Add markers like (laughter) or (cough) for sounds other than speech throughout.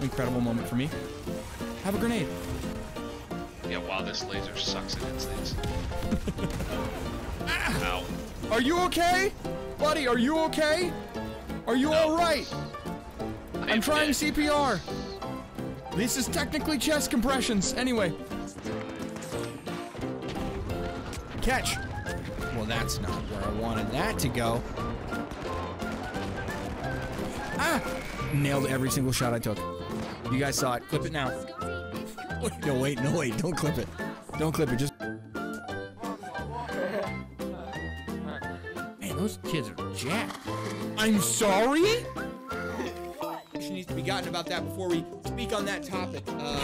Incredible moment for me. Have a grenade. Yeah, wow, this laser sucks at instincts. (laughs) Ow. Are you okay? Buddy, are you okay? Are you No. alright? I'm trying dead. CPR. This is technically chest compressions. Anyway. Catch. Well, that's not where I wanted that to go. Ah! Nailed every single shot I took. You guys saw it. Clip it now. (laughs) No, wait, no, wait. Don't clip it. Don't clip it. Just. Man, those kids are jacked. I'm sorry? She needs to be gotten about that before we speak on that topic. Uh,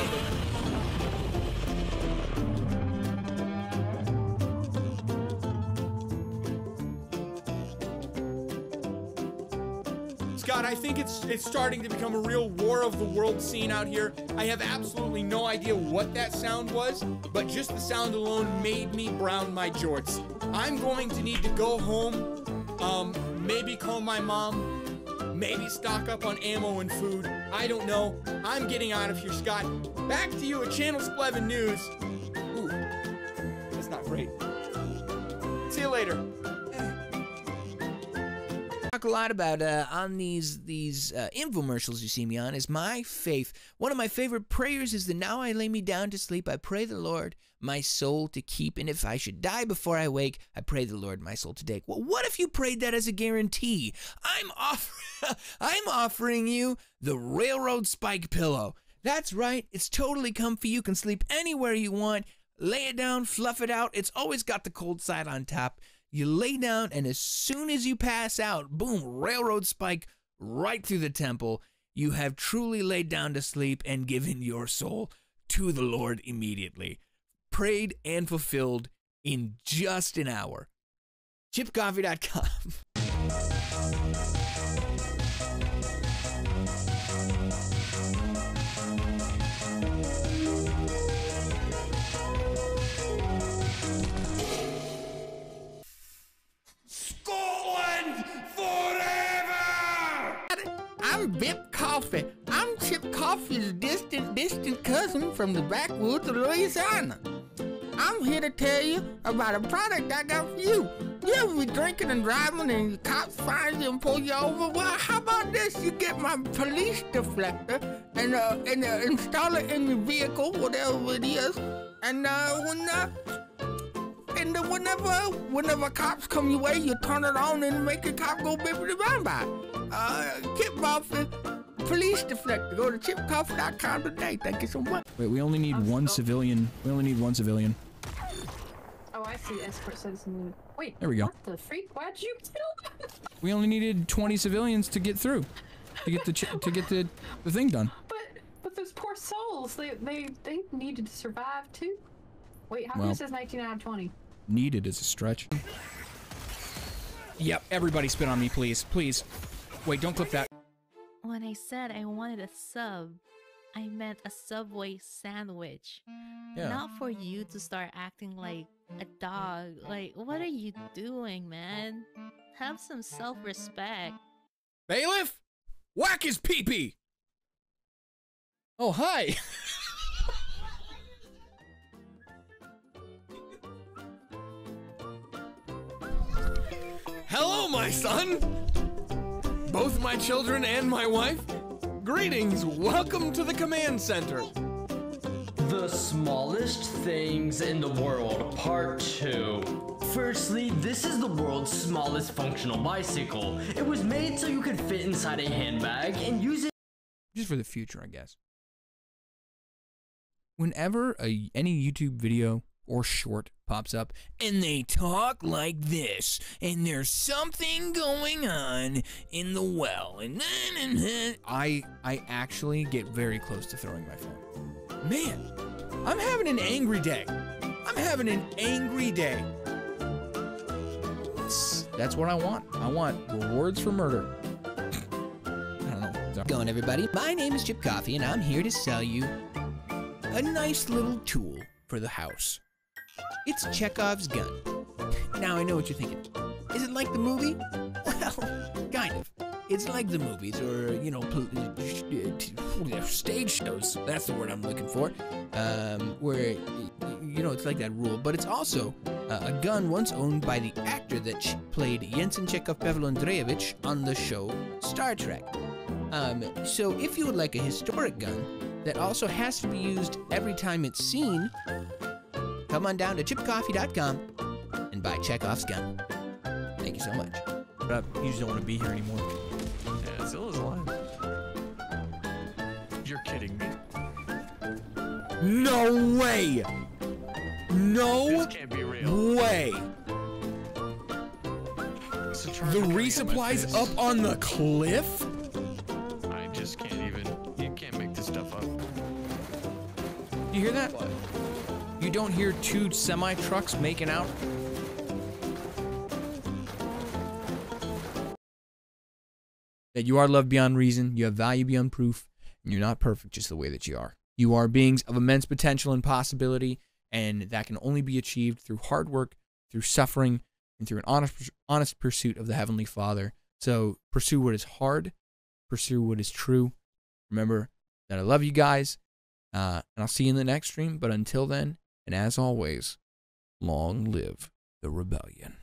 Scott, I think it's it's starting to become a real war of the world scene out here. I have absolutely no idea what that sound was, but just the sound alone made me brown my jorts. I'm going to need to go home, um, maybe call my mom, maybe stock up on ammo and food. I don't know. I'm getting out of here, Scott. Back to you at Channel Splevin News. Ooh, that's not great. See you later. Talk a lot about uh, on these these uh, infomercials you see me on is my faith. One of my favorite prayers is the now I lay me down to sleep, I pray the Lord my soul to keep, and if I should die before I wake, I pray the Lord my soul to take. Well, what if you prayed that as a guarantee? I'm off (laughs) I'm offering you the railroad spike pillow. That's right, it's totally comfy. You can sleep anywhere you want. Lay it down, fluff it out. It's always got the cold side on top. You lay down, and as soon as you pass out, boom, railroad spike right through the temple. You have truly laid down to sleep and given your soul to the Lord immediately. Prayed and fulfilled in just an hour. ChipCoffee.com. (laughs) I'm Vip Coffee. I'm Chip Coffee's distant, distant cousin from the backwoods of Louisiana. I'm here to tell you about a product I got for you. You ever be drinking and driving and the cops find you and pull you over? Well, how about this? You get my police deflector and uh, and uh, install it in your vehicle, whatever it is, and uh, when uh, and then whenever whenever cops come your way, you turn it on and make a cop go bippity bang by. Uh, Chip Coffee, police deflector. Go to chipcoffee.com today. Thank you so much. Wait, we only need one civilian. We only need one civilian. Oh, I see. Escort citizen. Wait. There we go. What the freak? Why'd you kill? We only needed 20 civilians to get through, to get the ch- to get the the thing done. (laughs) but but those poor souls. They they they needed to survive too. Wait, how come Well- it says 19 out of 20? Needed is a stretch. Yep, everybody spit on me, please, please. Wait, don't clip that. When I said I wanted a sub, I meant a Subway sandwich. Yeah. Not for you to start acting like a dog. Like, what are you doing, man? Have some self respect. Bailiff, whack his peepee. Oh hi. (laughs) Hello, my son. Both my children and my wife. Greetings. Welcome to the command center. The smallest things in the world, part two. Firstly, this is the world's smallest functional bicycle. It was made so you could fit inside a handbag and use it just for the future, I guess. Whenever a any YouTube video or short pops up and they talk like this, and there's something going on in the well, and then, I I actually get very close to throwing my phone. Man, I'm having an angry day. I'm having an angry day. That's, that's what I want. I want rewards for murder. I don't know. Sorry. going, everybody? My name is Chip Coffee, and I'm here to sell you a nice little tool for the house. It's Chekhov's gun. Now, I know what you're thinking. Is it like the movie? (laughs) Well, kind of. it's like the movies or you know uh, stage shows. That's the word I'm looking for. Um, where you know it's like that rule, but it's also uh, a gun once owned by the actor that played Jensen Chekhov Pavel Andreevich on the show Star Trek. Um, so if you would like a historic gun that also has to be used every time it's seen, come on down to chipcoffee.com and buy Chekhov's gun. Thank you so much. But I, you just don't want to be here anymore. Yeah, Zilla's alive. You're kidding me. No way! No This can't be real. way! It's The I'm putting on my resupply's up on the cliff? I just can't even. You can't make this stuff up. You hear that? You don't hear two semi trucks making out? That you are loved beyond reason, you have value beyond proof, and you're not perfect just the way that you are. You are beings of immense potential and possibility, and that can only be achieved through hard work, through suffering, and through an honest, honest pursuit of the Heavenly Father. So pursue what is hard, pursue what is true. Remember that I love you guys, uh, and I'll see you in the next stream. But until then, and as always, long live the rebellion.